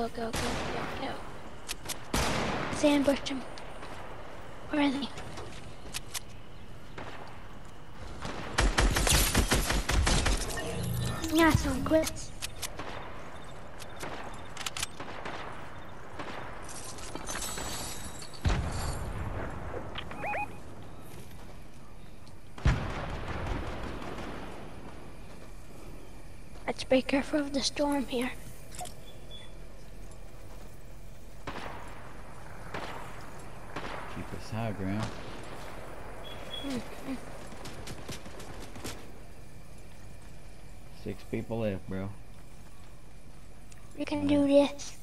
go, go, go, go, go. Sandbush him. Where are they? Nice one, quits. Let's be careful of the storm here. Us high ground. Six people left, bro. We can do this.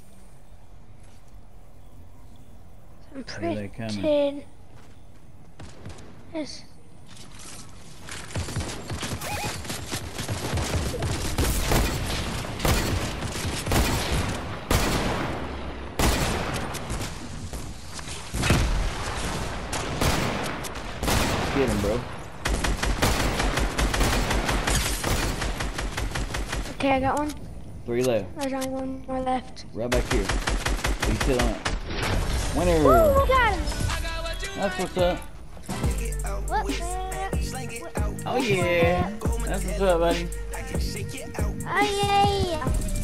I'm Where are they coming? pretty. Yes. Get him, bro. Okay, I got one. Three left. There's only one more left. Right back here. He's still on it. Woo, Winner! we got him! That's what's up. What? Oh yeah. That's what's up, buddy. Oh yeah!